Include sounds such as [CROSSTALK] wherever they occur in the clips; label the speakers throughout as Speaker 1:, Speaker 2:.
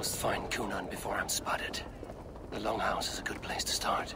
Speaker 1: I must find Cynon before I'm spotted. The Longhouse is a good place to start.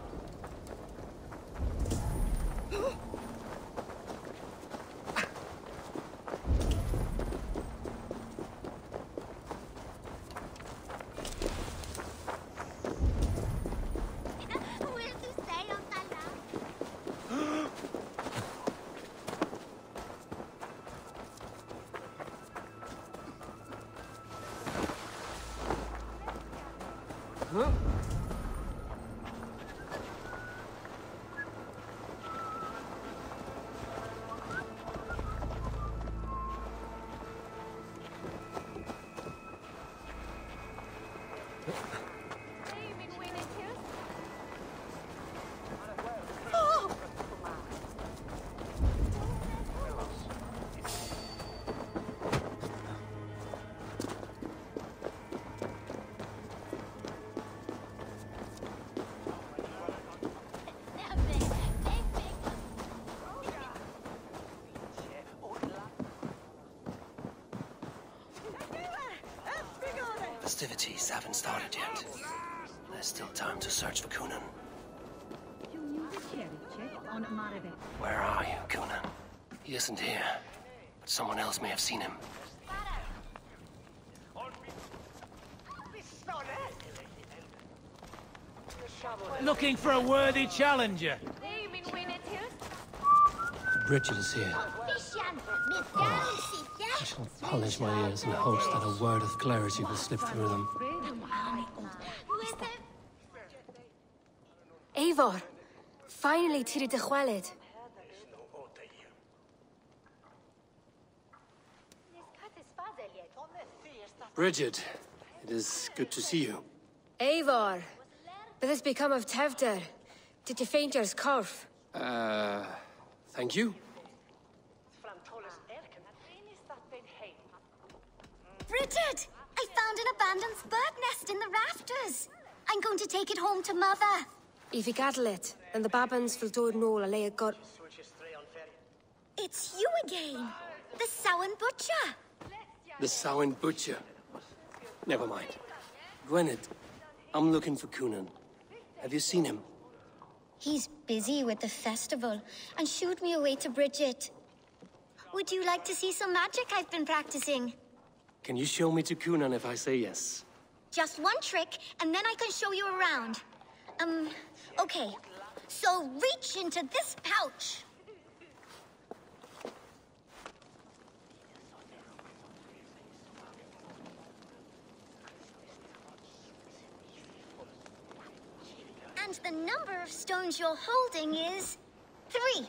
Speaker 1: Yep. Festivities haven't started yet. There's still time to search for Cynon. Where are you, Cynon? He isn't here. but Someone else may have seen him.
Speaker 2: Looking for a worthy challenger.
Speaker 1: Brigid is here. I shall polish my ears and hope that a word of clarity will slip through them.
Speaker 3: Eivor! Finally tiri de chwaled.
Speaker 1: Brigid, it is good to see you.
Speaker 3: Eivor! What has become of Tewdwr? Did you faint your scarf?
Speaker 1: Uh, thank you.
Speaker 4: Brigid! I found an abandoned bird nest in the rafters. I'm going to take it home to Mother.
Speaker 3: If you gaddle it, and the babans will do no lay a got.
Speaker 4: It's you again. The Samhain Butcher.
Speaker 1: The Samhain Butcher. Never mind. Gwenydd, I'm looking for Cynon. Have you seen him?
Speaker 4: He's busy with the festival and shooed me away to Brigid. Would you like to see some magic I've been practicing?
Speaker 1: Can you show me to Cynon if I say yes?
Speaker 4: Just one trick, and then I can show you around. Um, okay. So reach into this pouch. And the number of stones you're holding is... three.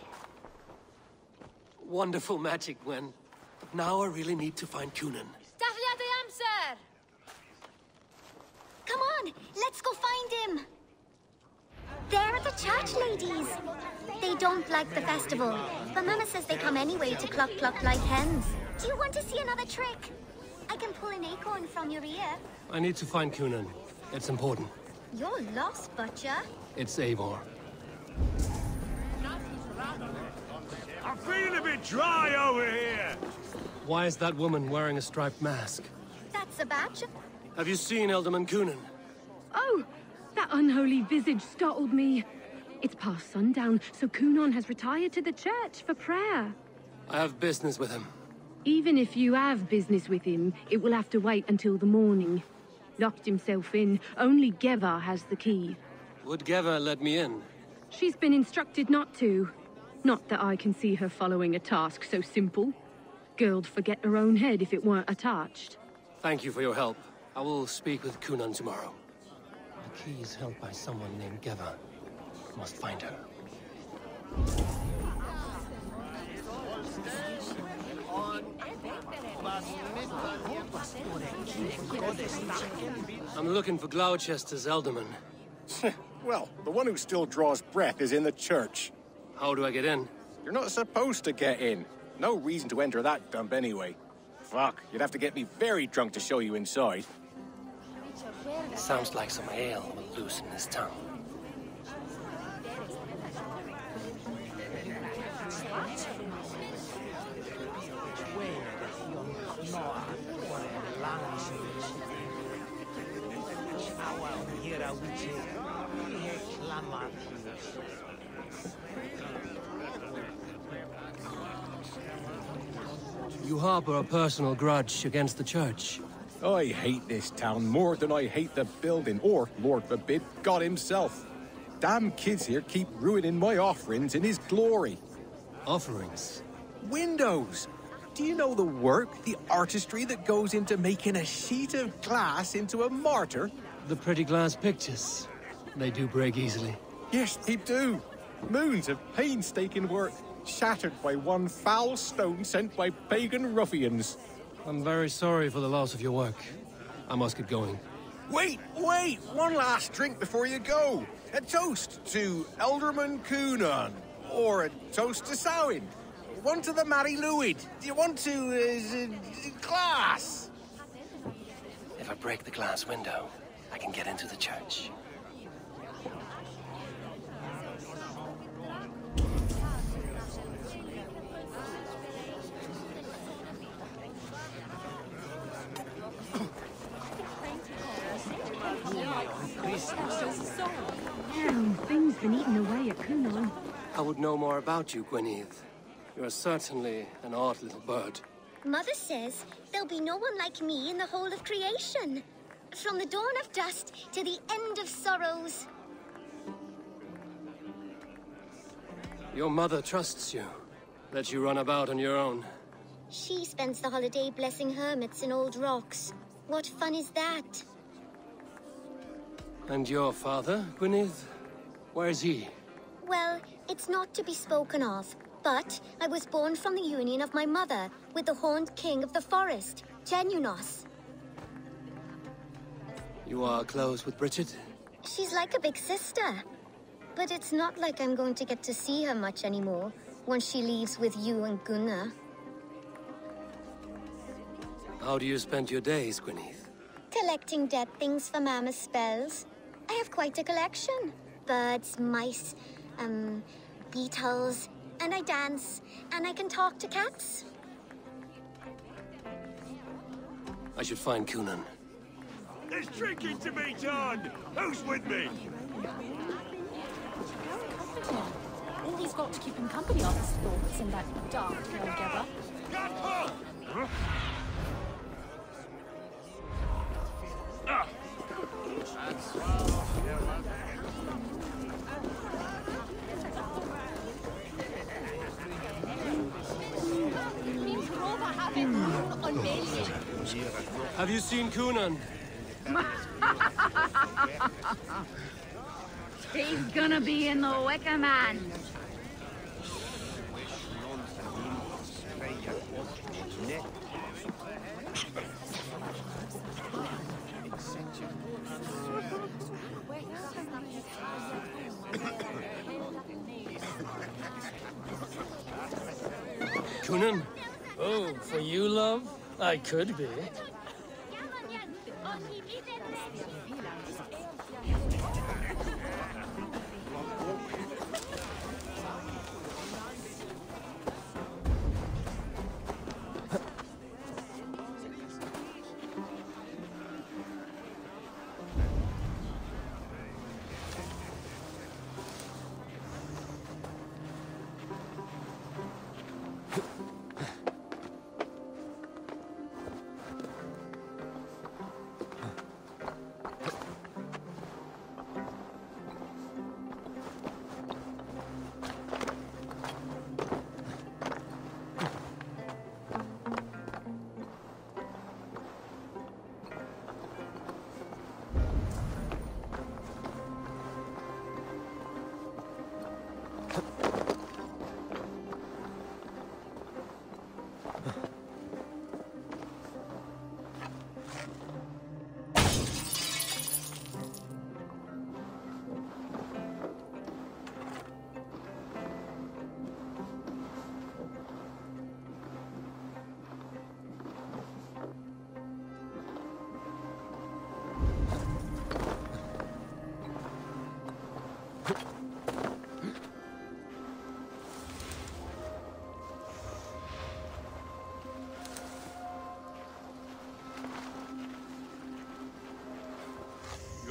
Speaker 1: Wonderful magic, Gwen. But now I really need to find Cynon.
Speaker 3: Dathliad the amser!
Speaker 4: Come on, let's go find him. They're the church ladies. They don't like the festival, but Mama says they come anyway to cluck cluck like hens. Do you want to see another trick? I can pull an acorn from your ear.
Speaker 1: I need to find Cynon. It's important.
Speaker 4: You're lost, Butcher.
Speaker 1: It's Eivor.
Speaker 2: I'm feeling a bit dry over here.
Speaker 1: Why is that woman wearing a striped mask?
Speaker 4: That's a badge.
Speaker 1: Have you seen Ealdorman Cynon?
Speaker 5: Oh, that unholy visage startled me. It's past sundown, so Cynon has retired to the church for prayer.
Speaker 1: I have business with him.
Speaker 5: Even if you have business with him, it will have to wait until the morning. Locked himself in. Only Geva has the key.
Speaker 1: Would Geva let me in?
Speaker 5: She's been instructed not to. Not that I can see her following a task so simple. Girl'd forget her own head if it weren't attached.
Speaker 1: Thank you for your help. I will speak with Cynon tomorrow. The key is held by someone named Geva. Must find her. I'm looking for Gloucester's Ealdorman.
Speaker 6: well, the one who still draws breath is in the church.
Speaker 1: How do I get in?
Speaker 6: You're not supposed to get in. No reason to enter that dump anyway. Fuck, you'd have to get me very drunk to show you inside.
Speaker 1: Sounds like some ale will loosen his tongue. You harbor a personal grudge against the church.
Speaker 6: I hate this town more than I hate the building, or, Lord forbid, God himself. Damn kids here keep ruining my offerings in his glory.
Speaker 1: Offerings?
Speaker 6: Windows! Do you know the work, the artistry that goes into making a sheet of glass into a martyr?
Speaker 1: The pretty glass pictures. They do break easily.
Speaker 6: Yes, they do. Moons of painstaking work, shattered by one foul stone sent by pagan ruffians.
Speaker 1: I'm very sorry for the loss of your work. I must get going.
Speaker 6: Wait, wait! One last drink before you go. A toast to Ealdorman Cynon. Or a toast to Samhain. One to the Mari Lwyd. Do you want to... Uh, glass?
Speaker 1: If I break the glass window, I can get into the church.
Speaker 5: Damn, things been eaten away at Cynon.
Speaker 1: I would know more about you, Gwenydd. You are certainly an odd little bird.
Speaker 4: Mother says there'll be no one like me in the whole of creation. From the dawn of dust to the end of sorrows.
Speaker 1: Your mother trusts you. Lets you run about on your own.
Speaker 4: She spends the holiday blessing hermits in old rocks. What fun is that?
Speaker 1: And your father, Gwenydd? Where's he?
Speaker 4: Well, it's not to be spoken of, but I was born from the union of my mother with the horned king of the forest, Cernunnos.
Speaker 1: You are close with Brigid?
Speaker 4: She's like a big sister. But it's not like I'm going to get to see her much anymore once she leaves with you and Gunnar.
Speaker 1: How do you spend your days, Gwenydd?
Speaker 4: Collecting dead things for Mama's spells. I have quite a collection. Birds, mice, um, beetles, and I dance, and I can talk to cats.
Speaker 1: I should find Cynon.
Speaker 2: There's drinking to be done! Who's with me?
Speaker 7: All he's got to keep him company are his thoughts and that dark together.
Speaker 2: Gather!
Speaker 1: Have you seen Cynon?
Speaker 8: He's gonna be in the Wicker Man.
Speaker 1: Cynon? Oh, for you, love? I could be.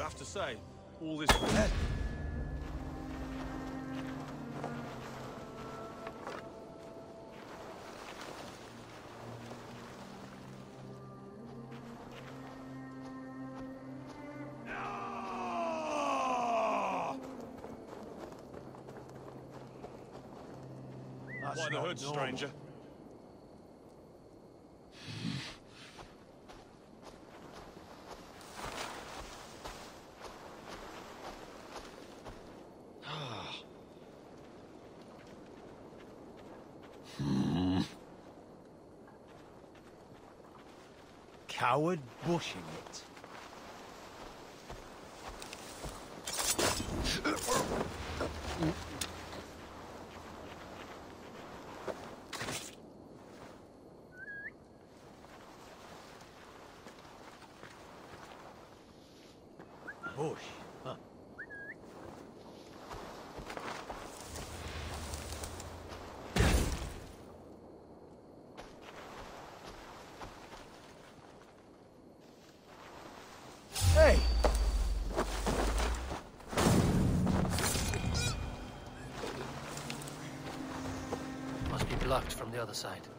Speaker 2: You have to say, All this. Why the hood, stranger? Coward bushing it. Bush, huh? Hey!
Speaker 1: Must be blocked from the other side.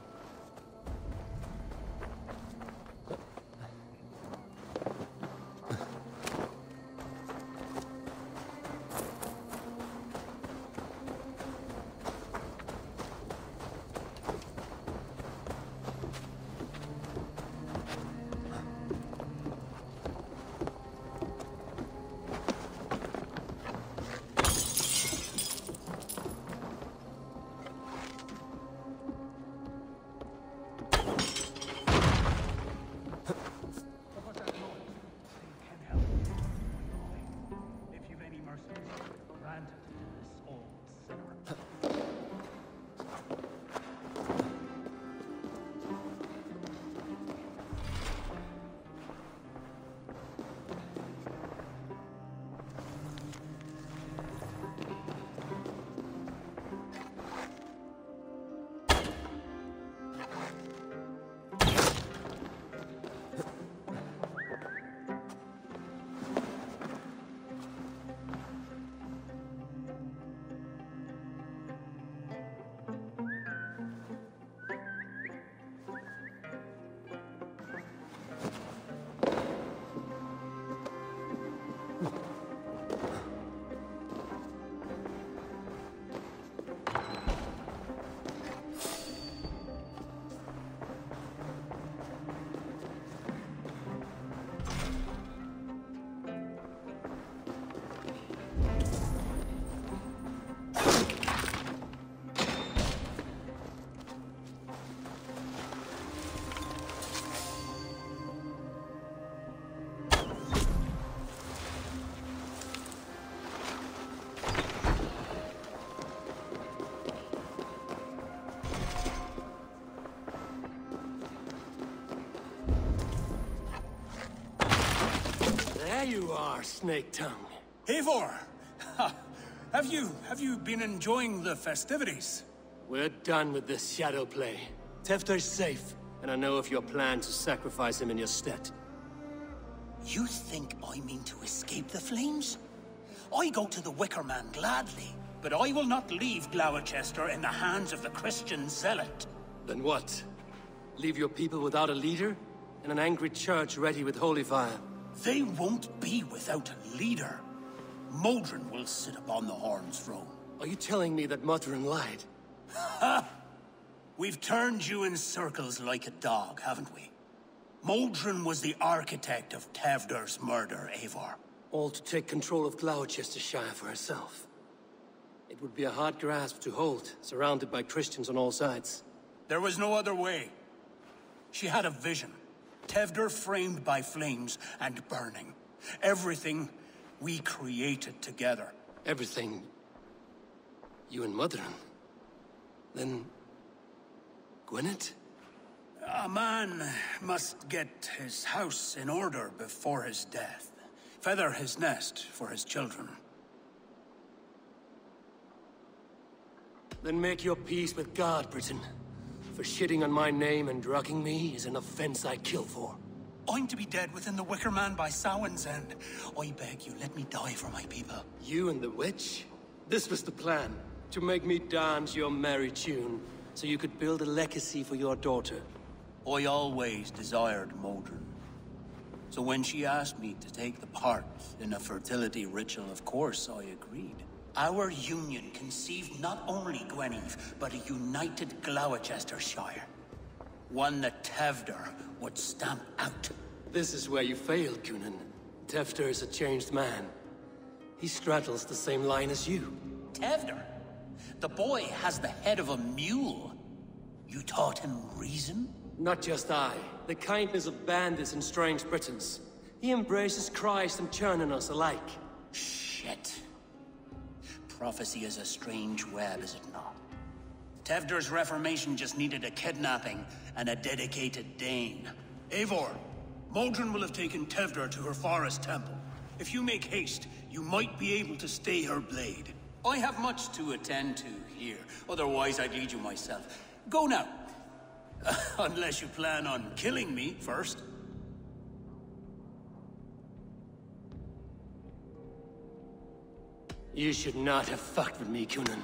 Speaker 1: There you are, Snake Tongue.
Speaker 9: Eivor! Have you, have you been enjoying the festivities?
Speaker 1: We're done with this shadow play. Tewdwr's safe, and I know of your plan to sacrifice him in your stead.
Speaker 9: You think I mean to escape the flames? I go to the Wicker Man gladly, but I will not leave Gloucester in the hands of the Christian zealot.
Speaker 1: Then what? Leave your people without a leader? And an angry church ready with holy fire?
Speaker 9: They won't be without a leader. Modron will sit upon the Horn's throne.
Speaker 1: Are you telling me that Modron lied? Ha!
Speaker 9: We've turned you in circles like a dog, haven't we? Modron was the architect of Tewdwr's murder, Eivor.
Speaker 1: All to take control of Gloucestershire for herself. It would be a hard grasp to hold, surrounded by Christians on all sides.
Speaker 9: There was no other way. She had a vision. Tewdwr framed by flames and burning. Everything we created together.
Speaker 1: Everything... You and Modron. Then... Gwenydd?
Speaker 9: A man must get his house in order before his death. Feather his nest for his children.
Speaker 1: Then make your peace with God, Britain. For shitting on my name and drugging me is an offense I kill for.
Speaker 9: I'm to be dead within the Wicker Man by Samhain's end. I beg you, let me die for my people.
Speaker 1: You and the witch? This was the plan. To make me dance your merry tune, so you could build a legacy for your daughter.
Speaker 9: I always desired Modron. So when she asked me to take the part in a fertility ritual, of course I agreed. Our union conceived not only Gwenydd, but a united Gloucestershire. One that Tewdwr would stamp out.
Speaker 1: This is where you failed, Cynon. Tewdwr is a changed man. He straddles the same line as you.
Speaker 9: Tevder? The boy has the head of a mule. You taught him reason?
Speaker 1: Not just I. The kindness of bandits and strange Britons. He embraces Christ and Cernunnos alike.
Speaker 9: Shit. Prophecy is a strange web, is it not? Tewdwr's reformation just needed a kidnapping and a dedicated Dane. Eivor, Modron will have taken Tewdwr to her forest temple. If you make haste, you might be able to stay her blade. I have much to attend to here, otherwise I'd lead you myself. Go now. [LAUGHS] Unless you plan on killing me first.
Speaker 1: You should not have fucked with me, Cynon.